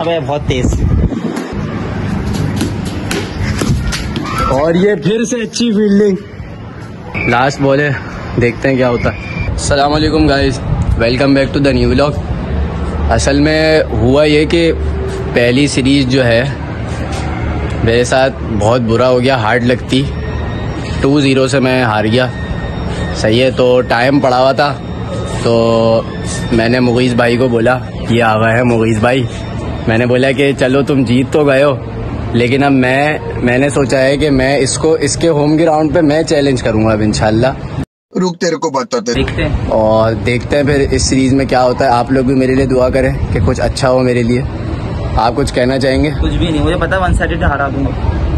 अबे बहुत तेज। और ये फिर से अच्छी फील्डिंग लास्ट बॉल है देखते हैं क्या होता है। सलामकुम guys welcome back to the new vlog असल में हुआ ये कि पहली सीरीज़ जो है मेरे साथ बहुत बुरा हो गया हार्ड लगती। टू ज़ीरो से मैं हार गया। सही है तो टाइम पड़ा हुआ था। तो मैंने मुगीज़ भाई को बोला ये आ है हैं मुगीज़ भाई। मैंने बोला कि चलो तुम जीत तो गए हो लेकिन अब मैं मैंने सोचा है कि मैं इसको इसके होम ग्राउंड पे मैं चैलेंज करूँगा अब इनशाला रुक तेरे को बताते देखते हैं। और देखते हैं फिर इस सीरीज़ में क्या होता है। आप लोग भी मेरे लिए दुआ करें कि कुछ अच्छा हो मेरे लिए। आप कुछ कहना चाहेंगे? कुछ भी नहीं मुझे पता वन साइडेड हरा दूँगा।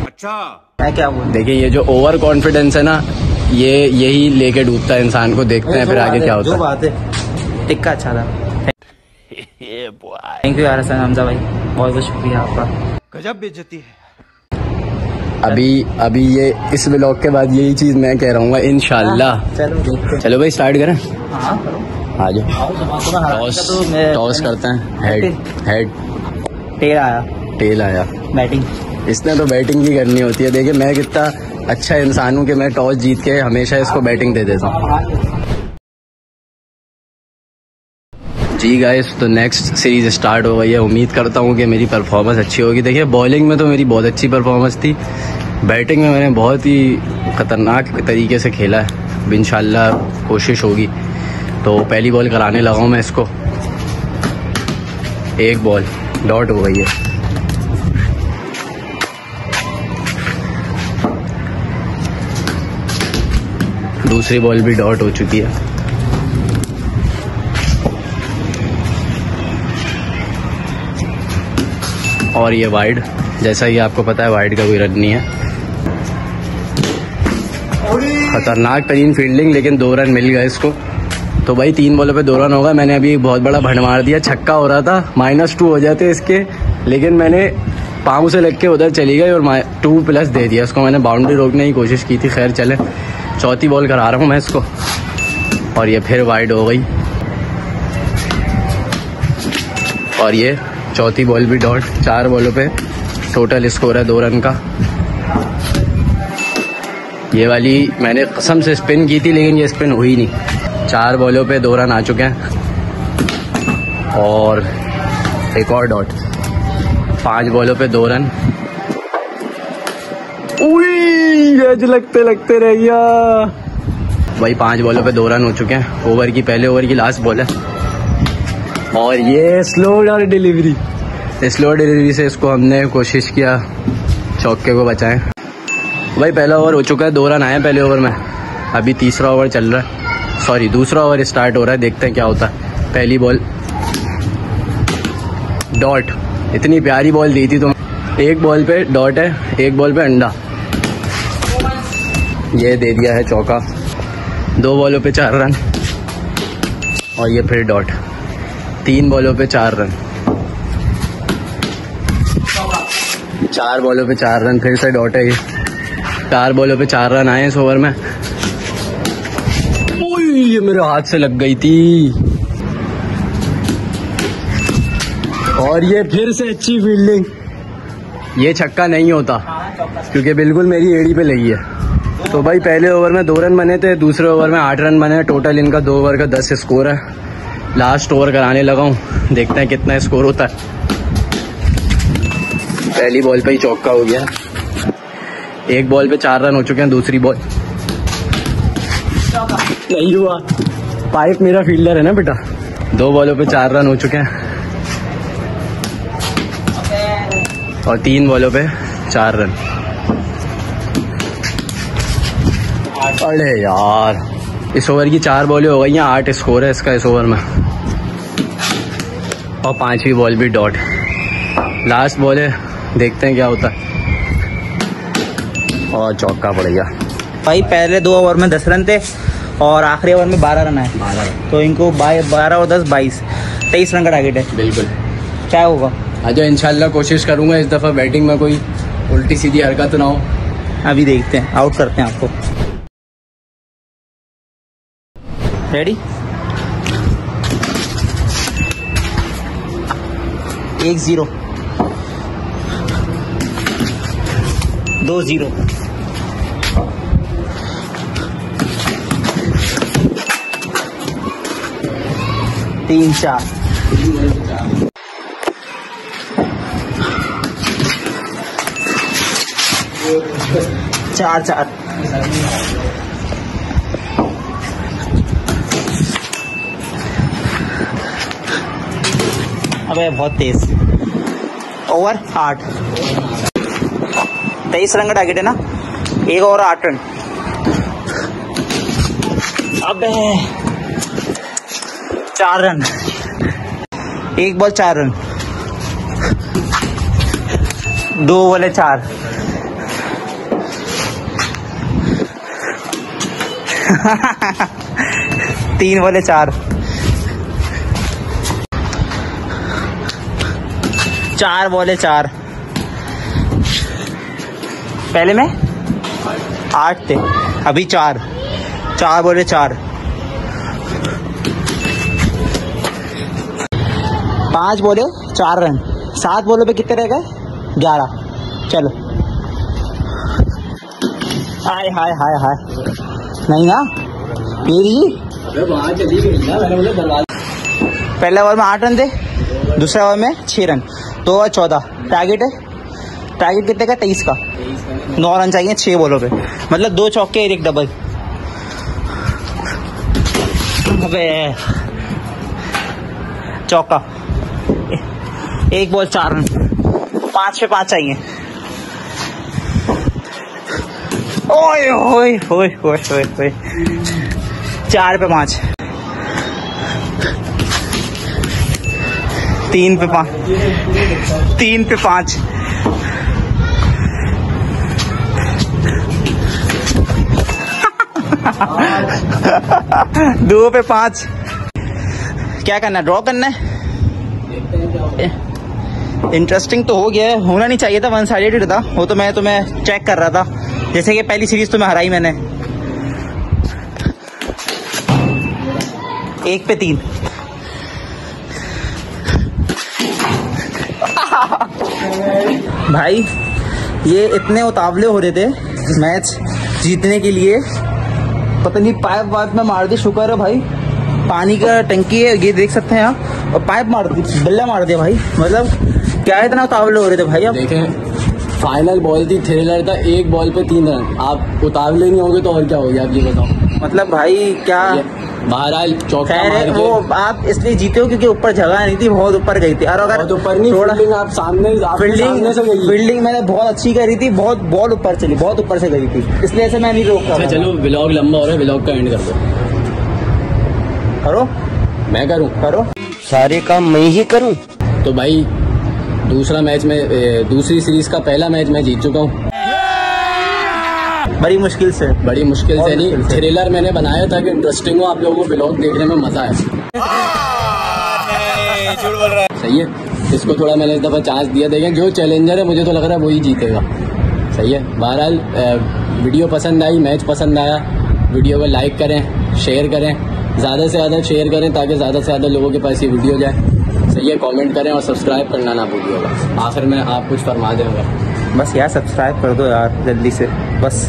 अच्छा। मैं क्या बोलूँ? देखिए ये जो ओवर कॉन्फिडेंस है ना ये यही लेके डूबता है इंसान को। देखते हैं फिर आगे क्या होता है। टिक्का अच्छा था। थैंक यू यार हसन हमजा भाई। बहुत बहुत शुक्रिया आपका। गजब बेइज्जती है। अभी अभी ये इस ब्लॉग के बाद यही चीज़ मैं कह रहा हूँ इनशाला चलो चलो भाई स्टार्ट करें। हाँ आ जाओ। टॉस तो करते हैं। हेड हेड टेल आया। टेल आया। बैटिंग। इसने तो बैटिंग भी करनी होती है। देखिए मैं कितना अच्छा इंसान हूँ कि मैं टॉस जीत के हमेशा इसको बैटिंग दे देता हूँ। जी गाइस तो नेक्स्ट सीरीज़ स्टार्ट हो गई है। उम्मीद करता हूँ कि मेरी परफॉर्मेंस अच्छी होगी। देखिए बॉलिंग में तो मेरी बहुत अच्छी परफॉर्मेंस थी। बैटिंग में मैंने बहुत ही ख़तरनाक तरीके से खेला है। इंशाल्लाह कोशिश होगी। तो पहली बॉल कराने लगा हूँ मैं इसको। एक बॉल डॉट हो गई है। दूसरी बॉल भी डॉट हो चुकी है। और ये वाइड, जैसा कि आपको पता है, वाइड का कोई रन नहीं है। खतरनाक तरीन फील्डिंग लेकिन दो रन मिल गए इसको। तो भाई, तीन बॉलों पे दो रन होगा। मैंने अभी बहुत बड़ा भंड मार दिया, छक्का हो रहा था माइनस टू हो जाते इसके। लेकिन मैंने पाँव से लग के उधर चली गई और टू प्लस दे दिया इसको। मैंने बाउंड्री रोकने की कोशिश की थी। खैर, चले। चौथी बॉल करा रहा हूँ मैं इसको। और ये फिर वाइड हो गई। और ये चौथी बॉल भी डॉट, चार बॉलों पे। टोटल स्कोर है दो रन का। ये वाली मैंने कसम से स्पिन की थी, लेकिन ये स्पिन हुई नहीं। चार बॉलों पे दो रन आ चुके हैं। और एक और डॉट। पाँच बॉलों पे दो रन। एज लगते लगते रह गया। भाई, पाँच बॉलों पे दो रन हो चुके हैं। ओवर की, पहले ओवर की लास्ट बॉल है। और ये स्लो डर डिलीवरी। स्लो डिलीवरी से इसको हमने कोशिश किया, चौके को बचाएँ। भाई, पहला ओवर हो चुका है, दो रन आए पहले ओवर में। अभी तीसरा ओवर चल रहा है। सॉरी दूसरा ओवर स्टार्ट हो रहा है, देखते हैं क्या होता है। पहली बॉल डॉट इतनी प्यारी बॉल दी थी तुम। एक बॉल पे डॉट है, एक बॉल पे अंडा। ये दे दिया है चौका। दो बॉलों पे चार रन। और ये फिर डॉट तीन बॉलों पे चार रन। चार बॉलों पे चार रन, फिर से डॉट है ये। चार बॉलों पे चार रन आए इस ओवर में। ये मेरे हाथ से लग गई थी। और ये फिर से अच्छी फील्डिंग ये छक्का नहीं होता, क्योंकि बिल्कुल मेरी एड़ी पे लगी है। तो भाई, पहले ओवर में दो रन बने थे, दूसरे ओवर में आठ रन बने। टोटल इनका दो ओवर का दस स्कोर है। लास्ट ओवर कराने लगा हूँ। देखते हैं कितना स्कोर होता है। पहली बॉल पे ही चौका हो गया। एक बॉल पे चार रन हो चुके हैं, दूसरी बॉल नहीं हुआ। पाइप मेरा फील्डर है ना बेटा? दो बॉलों पे चार रन हो चुके हैं। और तीन बॉलों पे चार रन अरे यार, इस ओवर की चार बॉलें हो गई हैं, आठ स्कोर है इसका इस ओवर में। और पांचवी बॉल भी डॉट लास्ट बॉल है. देखते हैं क्या होता है. और चौका पड़ गया भाई पहले दो ओवर में दस रन थे और आखिरी ओवर में बारह रन आए. तो इनको बारह और दस बाईस. तेईस रन का टारगेट है. बिल्कुल. क्या होगा? अच्छा इंशाल्लाह कोशिश करूँगा इस दफ़ा बैटिंग में कोई उल्टी सीधी हरकत ना हो. अभी देखते हैं. आउट करते हैं आपको. रेडी एक ज़ीरो। दो ज़ीरो। तीन चार। चार चार। अबे बहुत तेज। ओवर आठ। तेईस रन का टारगेट है ना? एक ओवर आठ रन। अबे चार रन। एक बॉल चार रन। दो बोले चार। तीन बोले चार। चार बोले चार। पहले में? आठ थे। अभी चार। चार बोले चार। पाँच बोले चार रन। सात बोले पे कितने रह गए? ग्यारह। चलो। हाय हाय हाय हाय। नहीं ना? मेरी? पहले ओवर में आठ रन थे। दूसरे ओवर में छह रन। दो ओवर चौदह। टारगेट है? टारगेट कितने का? तेईस का। नौ रन चाहिए, छह बॉलों पे। मतलब दो चौके और एक डबल अबे। चौका। एक बॉल चार रन पाँच पे पाँच चाहिए। ओए होए होए होए होए चार पे पाँच। तीन पे पाँच तीन पे पाँच। दो पे पाँच। क्या करना है? ड्रॉ करना है? इंटरेस्टिंग तो हो गया है। होना नहीं चाहिए था वन साइडेड था। वो तो मैं तो मैं चेक कर रहा था। जैसे कि पहली सीरीज़ तो मैं हराई मैंने। एक पे तीन। भाई ये इतने उतावले हो रहे थे मैच जीतने के लिए। पता नहीं पाइप वाइप में मार दी शुक्र है भाई। पानी का टंकी है ये देख सकते हैं आप। और पाइप मार दी बल्ला मार दिया भाई। मतलब क्या इतना उतावले हो रहे थे भाई आप? देखें फाइनल बॉल थी थ्रिलर था एक बॉल पे तीन रन। आप उतावले नहीं होंगे तो और क्या हो गया आप ये बताओ। मतलब भाई क्या बहरहाल चौका है, मार वो आप इसलिए जीते हो क्योंकि ऊपर जगह नहीं थी बहुत ऊपर गई थी। और अगर ऊपर नहीं थोड़ा आप सामने फील्डिंग से फील्डिंग मैंने बहुत अच्छी करी थी बहुत बॉल ऊपर चली बहुत ऊपर से गई थी। इसलिए ऐसे मैं नहीं रोक रहा अच्छा चलो ब्लॉग लंबा हो रहा है व्लॉग का एंड कर दो। करो। मैं करूँ? करो। सारे काम मैं ही करूँ? तो भाई दूसरा मैच में दूसरी सीरीज़ का पहला मैच मैं जीत चुका हूँ। बड़ी मुश्किल से। बड़ी मुश्किल से नहीं थ्रिलर मैंने बनाया था कि इंटरेस्टिंग हो आप लोगों को ब्लॉग देखने में मज़ा आए सही है? इसको थोड़ा मैंने इस दफ़ा चांस दिया देखें जो चैलेंजर है मुझे तो लग रहा है वही जीतेगा। सही है? बहरहाल वीडियो पसंद आई मैच पसंद आया। वीडियो को लाइक करें शेयर करें ज़्यादा से ज़्यादा शेयर करें ताकि ज़्यादा से ज़्यादा लोगों के पास ये वीडियो जाए। सही है? कमेंट करें और सब्सक्राइब करना ना भूलिएगा। आखिर में आप कुछ फरमा देंगे। बस यार सब्सक्राइब कर दो यार जल्दी से बस।